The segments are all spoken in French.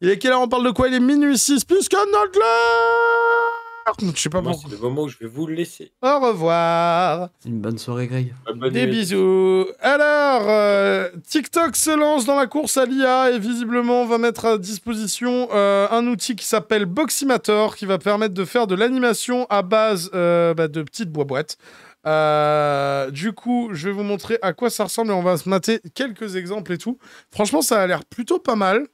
Il est quelle heure On parle de quoi? Il est minuit 6 plus que notre l'heure Je sais pas Moi, pourquoi. c'est le moment où je vais vous laisser. Au revoir Une bonne soirée, Greg. Ah, bonne Des nuit. bisous. Alors, euh, TikTok se lance dans la course à l'IA et visiblement va mettre à disposition euh, un outil qui s'appelle Boximator qui va permettre de faire de l'animation à base euh, bah, de petites boîtes. Euh, du coup, je vais vous montrer à quoi ça ressemble et on va se mater quelques exemples et tout. Franchement, ça a l'air plutôt pas mal.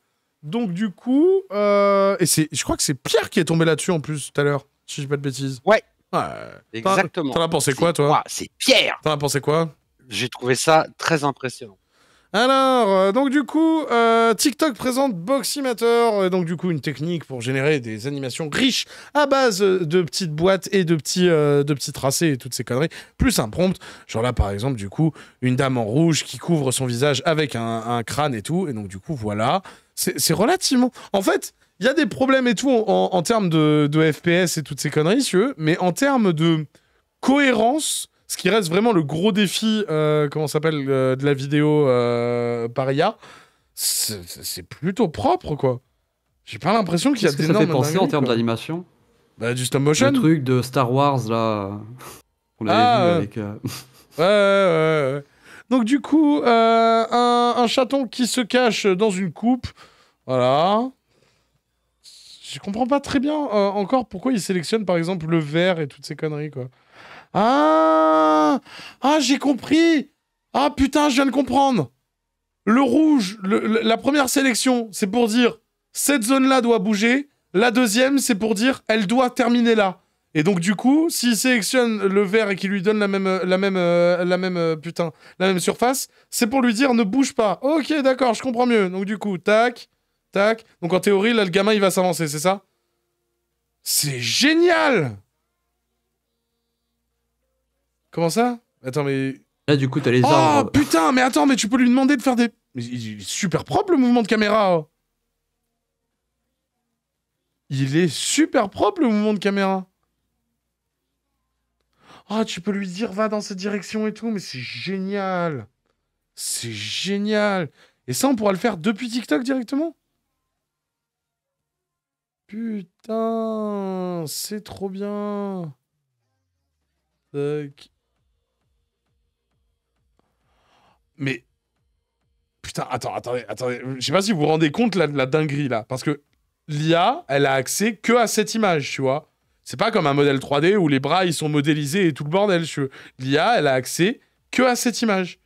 Donc du coup, euh, et c'est, je crois que c'est Pierre qui est tombé là-dessus en plus tout à l'heure, si je dis pas de bêtises. Ouais. Ouais. Exactement. T'en as pensé quoi, toi? C'est Pierre. T'en as pensé quoi? J'ai trouvé ça très impressionnant. Alors, euh, donc du coup, euh, TikTok présente Boximator, et donc du coup une technique pour générer des animations riches à base de petites boîtes et de petits, euh, de petits tracés et toutes ces conneries, plus un prompt. Genre là, par exemple, du coup, une dame en rouge qui couvre son visage avec un, crâne et tout, et donc du coup, voilà. C'est relativement... En fait, il y a des problèmes et tout en, termes de, de FPS et toutes ces conneries, si veux, mais en termes de cohérence, ce qui reste vraiment le gros défi, euh, comment s'appelle, euh, de la vidéo euh, par IA, c'est plutôt propre, quoi. J'ai pas l'impression qu'il y a Qu'est-ce que ça fait penser en termes d'animation? Bah, du stop motion Le truc de Star Wars, là, qu'on avait Ah, vu ouais. avec... Ouais, ouais, ouais, ouais. Donc du coup, euh, un, un chaton qui se cache dans une coupe, voilà. Je comprends pas très bien euh, encore pourquoi il sélectionne par exemple le vert et toutes ces conneries quoi. Ah, ah j'ai compris. Ah putain, je viens de comprendre. Le rouge, la première sélection, c'est pour dire cette zone-là doit bouger. La deuxième, c'est pour dire elle doit terminer là. Et donc du coup, s'il sélectionne le vert et qu'il lui donne la même, euh, la même, euh, la même euh, putain, la même surface, c'est pour lui dire ne bouge pas. Ok, d'accord, je comprends mieux. Donc du coup, tac, tac. Donc en théorie, là, le gamin, il va s'avancer, c'est ça? C'est génial Comment ça? Attends, mais Là, du coup, t'as les Oh arbres. putain, mais attends, mais tu peux lui demander de faire des. Mais il est super propre le mouvement de caméra. oh. Il est super propre le mouvement de caméra. Oh, tu peux lui dire va dans cette direction et tout, mais c'est génial. C'est génial. Et ça, on pourra le faire depuis TikTok directement? Putain, c'est trop bien. Tac. Mais. Putain, attends, attendez, attendez. Je sais pas si vous vous rendez compte de la dinguerie là. Parce que l'IA, elle a accès que à cette image, tu vois. C'est pas comme un modèle 3D où les bras ils sont modélisés et tout le bordel. tu. L'IA, elle a accès que à cette image.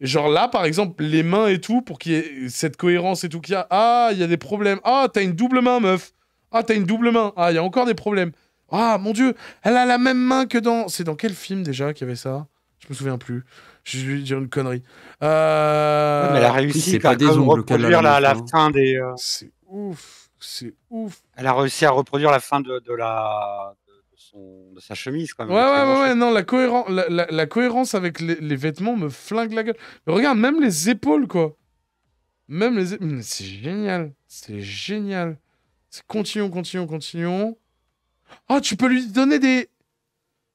Genre là, par exemple, les mains et tout, pour qu'il y ait cette cohérence et tout qu'il y a. Ah, il y a des problèmes. Ah, t'as une double main, meuf. Ah, t'as une double main. Ah, il y a encore des problèmes. Ah, mon dieu, elle a la même main que dans. C'est dans quel film déjà qu'il y avait ça? Je me souviens plus. Je vais dire une connerie. Euh... Mais elle a réussi des à ongles reproduire la, fin des. euh, C'est ouf. C'est ouf. elle a réussi à reproduire la fin de, de la de, de son, de sa chemise quand Ouais, même. ouais, ouais, manchettes. ouais, non, la, cohéren- la, la- la cohérence avec les, les vêtements me flingue la gueule. Mais regarde, même les épaules, quoi. Même les épaules. C'est génial. C'est génial. Continuons, continuons, continuons. Ah, tu peux lui donner des.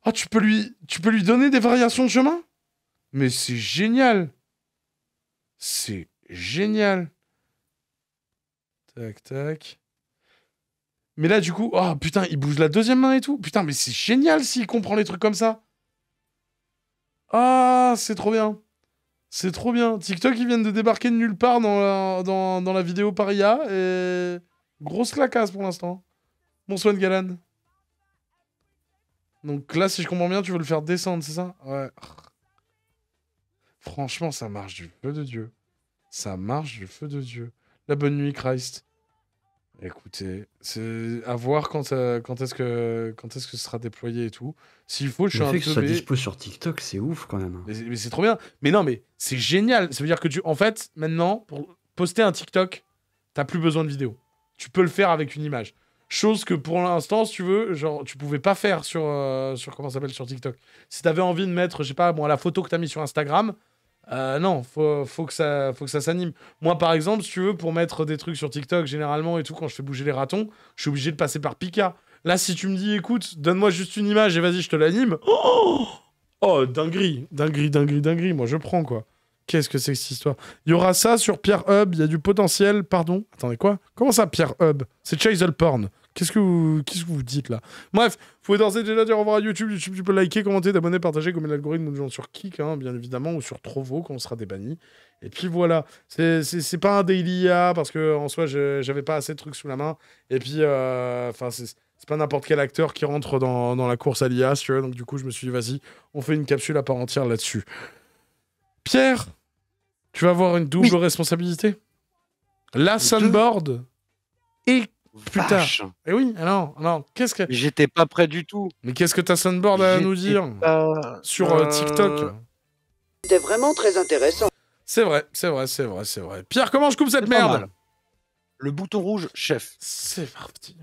Ah, tu peux lui, tu peux lui donner des variations de chemin? Mais c'est génial. C'est génial. Tac, tac. Mais là, du coup, oh putain, il bouge la deuxième main et tout. Putain, mais c'est génial s'il comprend les trucs comme ça. Ah, c'est trop bien. C'est trop bien. TikTok, ils viennent de débarquer de nulle part dans la, vidéo par IA. Et... Grosse clacasse pour l'instant. Bonsoir Galan. Donc là, si je comprends bien, tu veux le faire descendre, c'est ça? Ouais. Franchement, ça marche du feu de Dieu. Ça marche du feu de Dieu. La bonne nuit, Christ. Écoutez, c'est à voir quand, euh, quand est-ce que quand est-ce que ce sera déployé et tout. S'il faut, je suis Le un fait que ce soit teubé. dispo sur TikTok, c'est ouf quand même. Mais, c'est- mais c'est trop bien. Mais non, mais c'est génial. Ça veut dire que tu, en fait, maintenant, pour poster un TikTok, t'as plus besoin de vidéo. Tu peux le faire avec une image. Chose que pour l'instant, si tu veux, genre, tu pouvais pas faire sur, euh, sur comment s'appelle sur TikTok. Si t'avais envie de mettre, je sais pas, bon, la photo que t'as mis sur Instagram, euh, non, faut, faut que ça, faut que ça s'anime. Moi, par exemple, si tu veux, pour mettre des trucs sur TikTok, généralement et tout, quand je fais bouger les ratons, je suis obligé de passer par Pika. Là, si tu me dis, écoute, donne-moi juste une image et vas-y, je te l'anime. Oh, oh dinguerie, dinguerie, dinguerie, dinguerie. Moi, je prends quoi. Qu'est-ce que c'est que cette histoire? Il y aura ça sur Pierre Hub, il y a du potentiel, pardon. Attendez, quoi? Comment ça, Pierre Hub? C'est Chasel Porn. Qu'est-ce que vous, qu'est-ce que vous dites là? Bref, vous pouvez d'ores et déjà dire au revoir à YouTube. YouTube, tu peux liker, commenter, t'abonner, partager comme l'algorithme de gens sur Kik, hein, bien évidemment, ou sur Trovo quand on sera débanni. Et puis voilà, c'est, c'est, pas un daily IA parce que en soi, je- j'avais pas assez de trucs sous la main. Et puis, euh, enfin, c'est, c'est pas n'importe quel acteur qui rentre dans, dans la course à l'IA, si. Donc du coup, je me suis dit, vas-y, on fait une capsule à part entière là-dessus. Pierre, tu vas avoir une double Oui. responsabilité? La Sunboard et Putain. Vache. Eh oui, alors, alors qu'est-ce que J'étais pas prêt du tout. mais qu'est-ce que ta Sunboard a à nous dire pas- sur euh, Euh, TikTok C'était vraiment très intéressant. C'est vrai, c'est vrai, c'est vrai, c'est vrai. Pierre, comment je coupe cette merde mal. Le bouton rouge, chef. C'est parti.